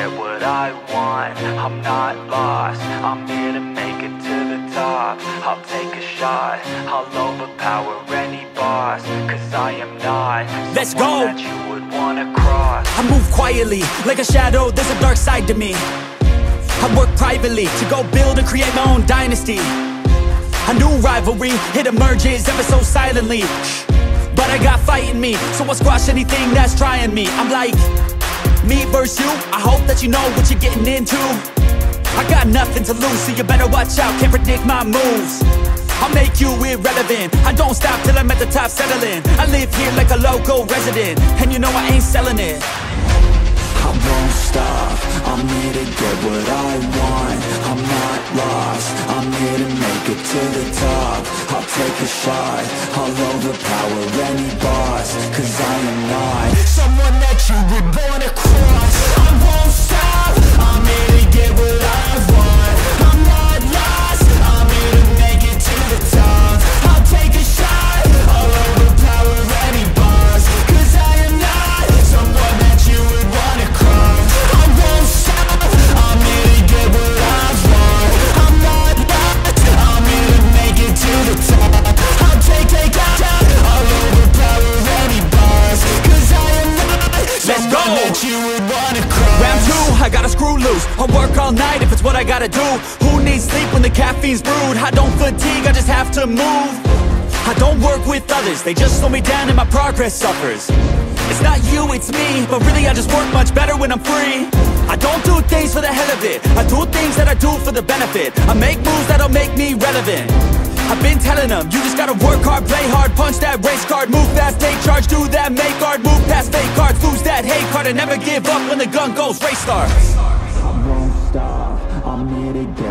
get what I want. I'm not lost, I'm here to make it to the top. I'll take a shot, I'll overpower any boss Cause I am not Let's go. that you would wanna cross. I move quietly, like a shadow, there's a dark side to me. I work privately, to go build and create my own dynasty. A new rivalry, it emerges ever so silently. But I got fight in me, so I'll squash anything that's trying me. I'm like me versus you, I hope that you know what you're getting into. I got nothing to lose, so you better watch out, can't predict my moves. I'll make you irrelevant. I don't stop till I'm at the top settling. I live here like a local resident And you know I ain't selling it. I won't stop, I'm here to get what I want. I'm not lost, I'm here to make it to the top. I'll take a shot, I'll overpower any boss Cause I am not someone that I'll work all night if it's what I gotta do. Who needs sleep when the caffeine's brewed? I don't fatigue, I just have to move. I don't work with others, they just slow me down and my progress suffers. It's not you, it's me, but really I just work much better when I'm free. I don't do things for the hell of it, I do things that I do for the benefit. I make moves that'll make me relevant. I've been telling them, you just gotta work hard, play hard, punch that race card, move fast, take charge, do that, make art, move past fake cards, lose that hate card, and never give up when the gun goes, race starts.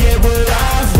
here to get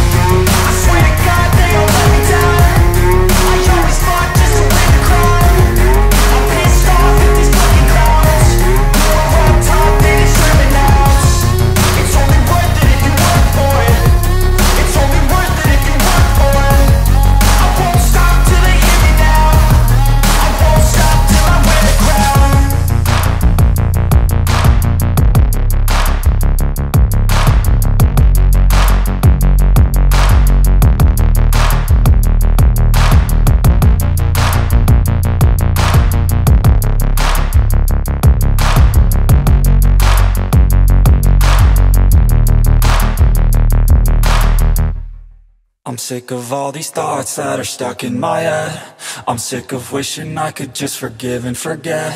I'm sick of all these thoughts that are stuck in my head. I'm sick of wishing I could just forgive and forget.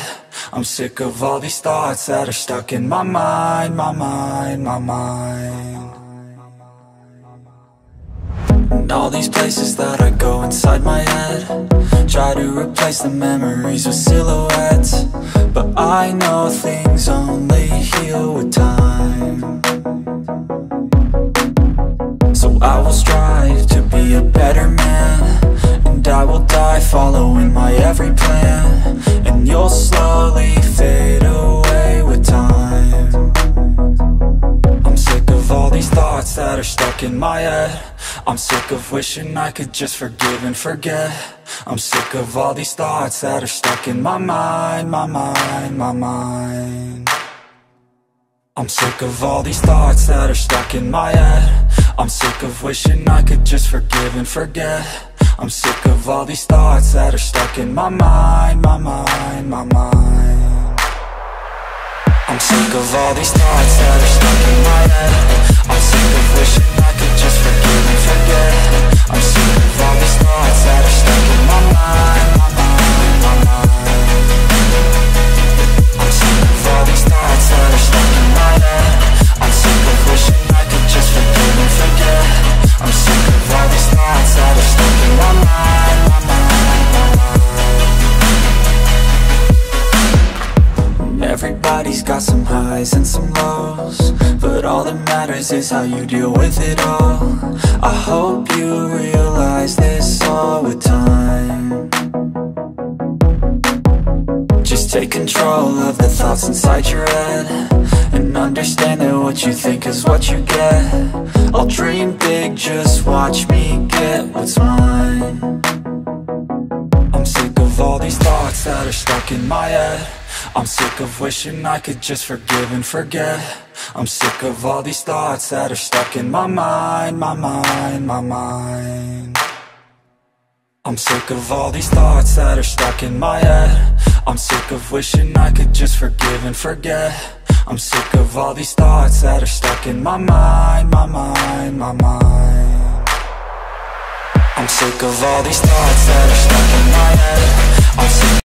I'm sick of all these thoughts that are stuck in my mind, my mind, my mind. And all these places that I go inside my head. Try to replace the memories with silhouettes. But I know things only heal with time a better man. And I will die following my every plan. And you'll slowly fade away with time. I'm sick of all these thoughts that are stuck in my head. I'm sick of wishing I could just forgive and forget. I'm sick of all these thoughts that are stuck in my mind, my mind, my mind I'm sick of all these thoughts that are stuck in my head. I'm sick of wishing I could just forgive and forget. I'm sick of all these thoughts that are stuck in my mind, my mind, my mind. I'm sick of all these thoughts that are stuck in my head. I'm highs and some lows But all that matters is how you deal with it all. I hope you realize this all with time. Just take control of the thoughts inside your head And understand that what you think is what you get. I'll dream big, just watch me get what's mine. I'm sick of all these thoughts that are stuck in my head I'm sick of wishing I could just forgive and forget. I'm sick of all these thoughts that are stuck in my mind, my mind, my mind. I'm sick of all these thoughts that are stuck in my head. I'm sick of wishing I could just forgive and forget. I'm sick of all these thoughts that are stuck in my mind, my mind, my mind. I'm sick of all these thoughts that are stuck in my head. I'm sick